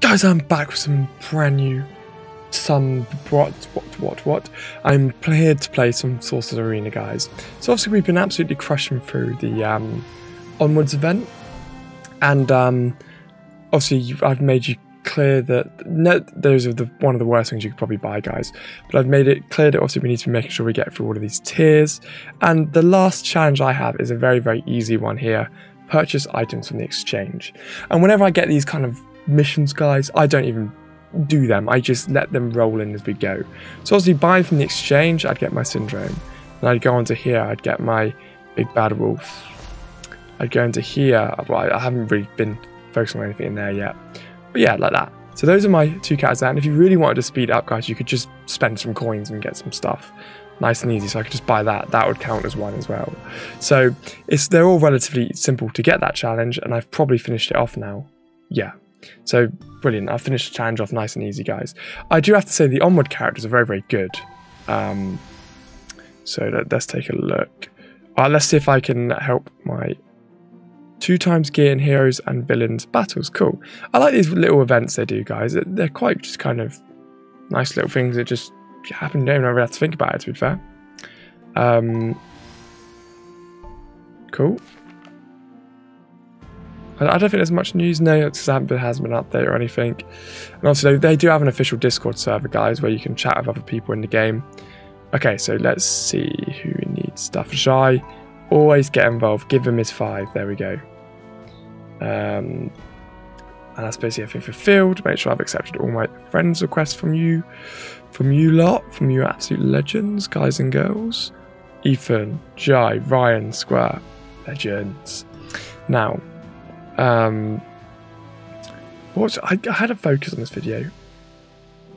Guys, I'm back with some brand new some what what what what. I'm here to play some Sorcerer's Arena guys. So obviously we've been absolutely crushing through the um, onwards event. And um, obviously I've made you clear that no, those are the one of the worst things you could probably buy guys. But I've made it clear that obviously we need to be making sure we get through all of these tiers. And the last challenge I have is a very very easy one here. Purchase items from the exchange. And whenever I get these kind of missions guys I don't even do them I just let them roll in as we go so obviously buying from the exchange I'd get my syndrome and I'd go onto here I'd get my big bad wolf I'd go into here well, I haven't really been focusing on anything in there yet but yeah, like that. So those are my two characters And if you really wanted to speed up, guys, you could just spend some coins and get some stuff. Nice and easy, so I could just buy that. That would count as one as well. So it's they're all relatively simple to get that challenge, and I've probably finished it off now. Yeah. So brilliant. I've finished the challenge off nice and easy, guys. I do have to say the onward characters are very, very good. Um, so let, us take a look. Uh, let's see if I can help my two times gear in heroes and villains battles. Cool. I like these little events they do, guys. They're quite just kind of nice little things that just happen. Don't really have to think about it, to be fair. Um, cool. I, don't think there's much news now because there hasn't been an update or anything. And also, they do have an official Discord server, guys, where you can chat with other people in the game. Okay, so let's see who needs stuff. Jai, always get involved. Give him his five. There we go. Um, and that's basically everything fulfilled. Make sure I've accepted all my friends' requests from you, from you lot, from you absolute legends, guys and girls. Ethan, Jai, Ryan, Square, legends. Now, um, what I, I had a focus on this video,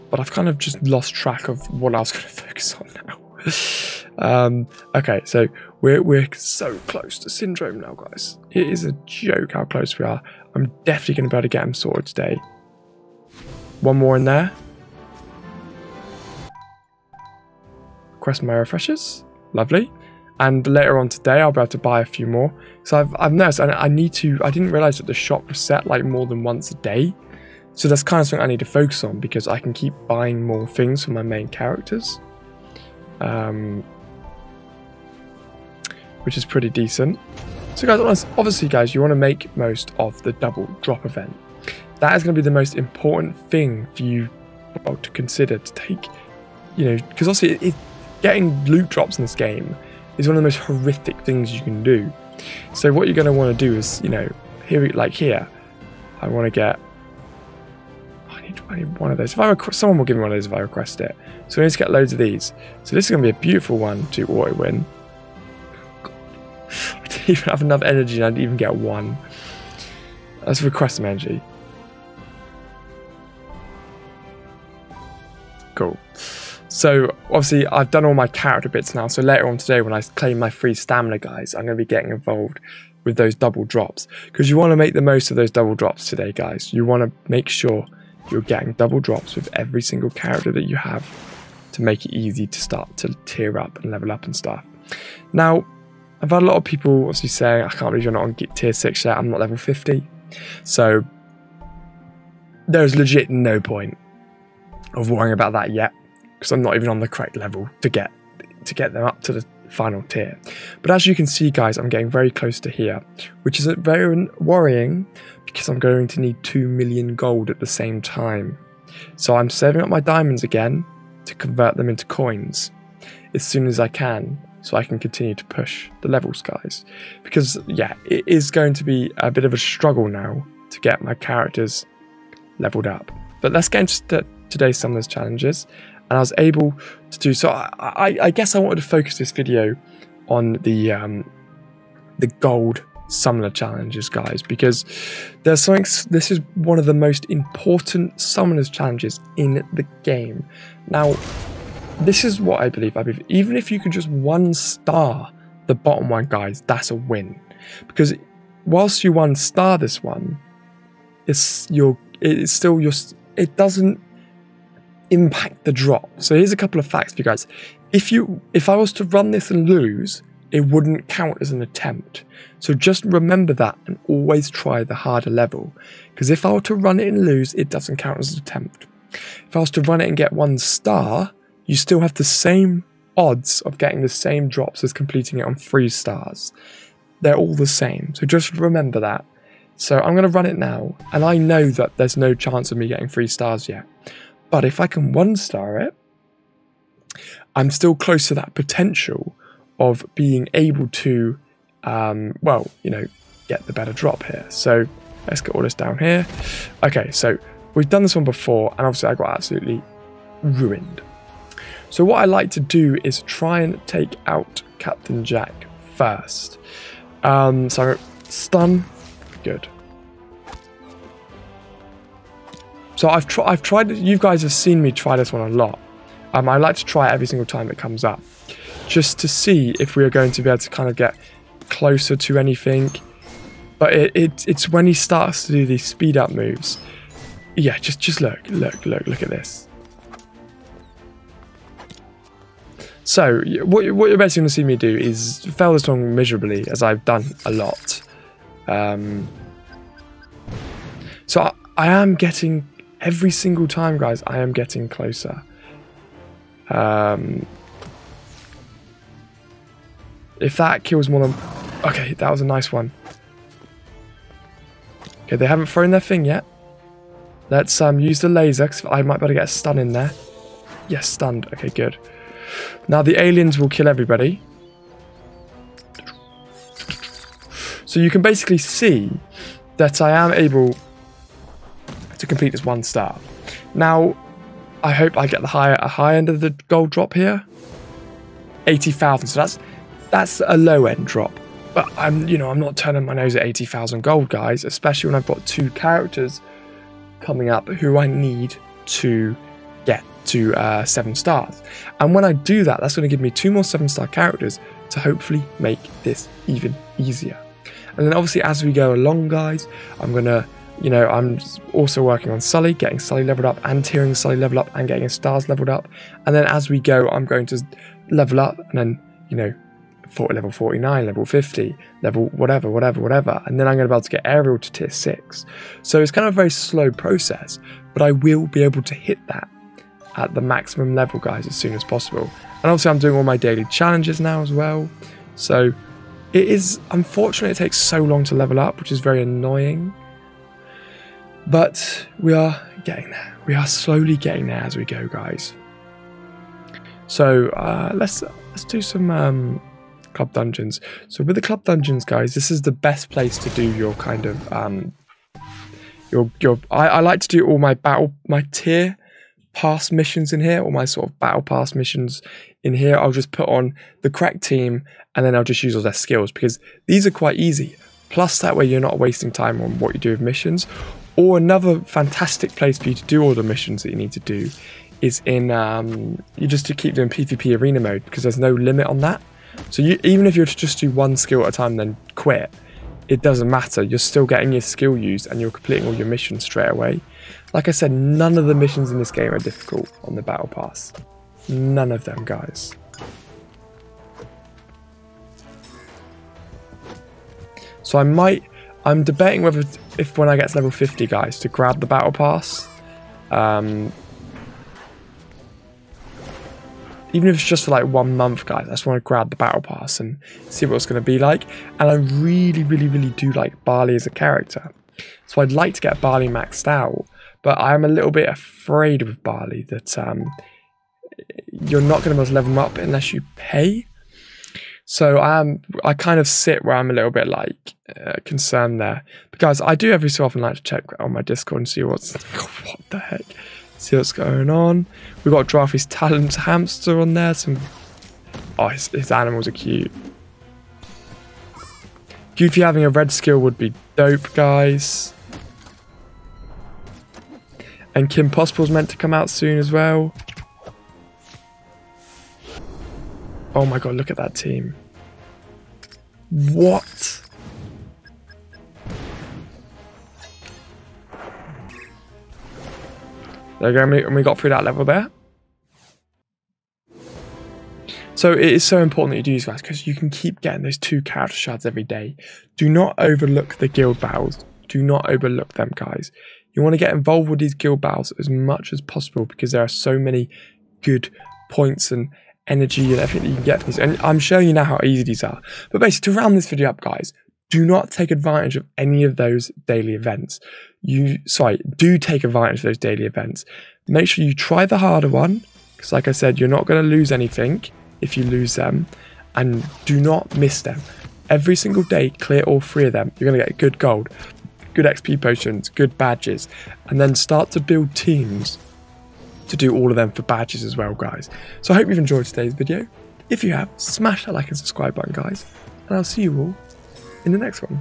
but I've kind of just lost track of what I was going to focus on now. um, okay, so we're, we're so close to Syndrome now, guys. It is a joke how close we are. I'm definitely going to be able to get him sorted today. One more in there. Quest my refreshers. Lovely. And later on today, I'll be able to buy a few more. So I've, I've noticed, and I need to, I didn't realize that the shop was set like more than once a day. So that's kind of something I need to focus on because I can keep buying more things for my main characters um, which is pretty decent. So guys, obviously guys, you want to make most of the double drop event. That is going to be the most important thing for you to consider to take, you know, because obviously it, it, getting loot drops in this game is one of the most horrific things you can do. So what you're going to want to do is, you know, here, like here, I want to get I need I need one of those. If I request, someone will give me one of those if I request it. So we need to get loads of these. So this is going to be a beautiful one to auto win. I didn't even have enough energy and I didn't even get one. Let's request some energy. Cool. So obviously I've done all my character bits now. So later on today when I claim my free stamina guys, I'm going to be getting involved with those double drops. Because you want to make the most of those double drops today guys. You want to make sure you're getting double drops with every single character that you have to make it easy to start to tier up and level up and stuff. Now, I've had a lot of people obviously saying, I can't believe you're not on tier 6 yet, I'm not level 50. So, there's legit no point of worrying about that yet, because I'm not even on the correct level to get to get them up to the final tier. But as you can see, guys, I'm getting very close to here, which is very worrying because I'm going to need 2 million gold at the same time. So I'm saving up my diamonds again to convert them into coins as soon as I can so I can continue to push the levels, guys. Because, yeah, it is going to be a bit of a struggle now to get my characters leveled up. But let's get into today's summoners challenges. And I was able to do so. I, I, I guess I wanted to focus this video on the um, the gold summoner challenges, guys, because there's something. This is one of the most important summoners challenges in the game. Now, this is what I believe. I believe even if you can just one star the bottom one, guys, that's a win. Because whilst you one star this one, it's your it's still your it doesn't impact the drop. So here's a couple of facts for you guys. If you if I was to run this and lose, it wouldn't count as an attempt. So just remember that and always try the harder level. Because if I were to run it and lose, it doesn't count as an attempt. If I was to run it and get one star, you still have the same odds of getting the same drops as completing it on three stars. They're all the same. So just remember that. So I'm going to run it now. And I know that there's no chance of me getting three stars yet. But if I can one star it, I'm still close to that potential of being able to, um, well, you know, get the better drop here. So let's get all this down here. Okay, so we've done this one before, and obviously I got absolutely ruined. So what I like to do is try and take out Captain Jack first. Um, so stun, good. So I've, tr I've tried, you guys have seen me try this one a lot. Um, I like to try it every single time it comes up just to see if we are going to be able to kind of get closer to anything. But it, it it's when he starts to do these speed up moves. Yeah, just just look, look, look, look at this. So what what you're basically going to see me do is fail this one miserably, as I've done a lot. Um, so I, I am getting every single time, guys. I am getting closer. Um, if that kills more than... Okay, that was a nice one. Okay, they haven't thrown their thing yet. Let's um, use the laser, because I might be able to get a stun in there. Yes, stunned. Okay, good. Now the aliens will kill everybody. So you can basically see that I am able to complete this one star. Now, I hope I get the higher a high end of the gold drop here. 80,000. So that's that's a low end drop. But I'm, you know, I'm not turning my nose at 80,000 gold, guys, especially when I've got two characters coming up who I need to get to uh, seven stars. And when I do that, that's going to give me two more seven star characters to hopefully make this even easier. And then obviously as we go along, guys, I'm going to, you know, I'm also working on Sully, getting Sully leveled up and tiering Sully level up and getting his stars leveled up. And then as we go, I'm going to level up and then, you know, 40, level 49, level 50, level whatever, whatever, whatever. And then I'm going to be able to get Ariel to tier 6. So it's kind of a very slow process, but I will be able to hit that at the maximum level, guys, as soon as possible. And obviously I'm doing all my daily challenges now as well. So it is, unfortunately, it takes so long to level up, which is very annoying. But we are getting there. We are slowly getting there as we go, guys. So uh, let's let's do some um, club dungeons. So with the club dungeons, guys, this is the best place to do your kind of um your your I, I like to do all my battle my tier pass missions in here, all my sort of battle pass missions in here. I'll just put on the crack team and then I'll just use all their skills because these are quite easy. Plus that way you're not wasting time on what you do with missions. Or another fantastic place for you to do all the missions that you need to do is in um, you just to keep doing PvP arena mode because there's no limit on that. So you, even if you were to just do one skill at a time then quit, it doesn't matter. You're still getting your skill used and you're completing all your missions straight away. Like I said, none of the missions in this game are difficult on the Battle Pass. None of them, guys. So I might, I'm debating whether if when I get to level 50, guys, to grab the Battle Pass. Um, even if it's just for like one month, guys, I just want to grab the battle pass and see what it's going to be like. And I really, really, really do like Barley as a character. So I'd like to get Barley maxed out, but I'm a little bit afraid with Barley that um, you're not going to be able to level him up unless you pay. So I'm, I kind of sit where I'm a little bit like uh, concerned there. because I do every so often like to check on my Discord and see what's, what the heck. See what's going on. We've got Drafty's Talent Hamster on there. Some Oh, his, his animals are cute. Goofy having a red skill would be dope, guys. And Kim Possible's meant to come out soon as well. Oh my god, look at that team. What? There you go, and we got through that level there. So it is so important that you do these guys because you can keep getting those two character shards every day. Do not overlook the guild battles. Do not overlook them, guys. You want to get involved with these guild battles as much as possible because there are so many good points and energy and everything you can get from these. And I'm showing you now how easy these are. But basically, to round this video up, guys, do not take advantage of any of those daily events. You, sorry, do take advantage of those daily events. Make sure you try the harder one, because like I said, you're not going to lose anything if you lose them, and do not miss them. Every single day, clear all three of them. You're going to get good gold, good XP potions, good badges, and then start to build teams to do all of them for badges as well, guys. So I hope you've enjoyed today's video. If you have, smash that like and subscribe button, guys, and I'll see you all in the next one.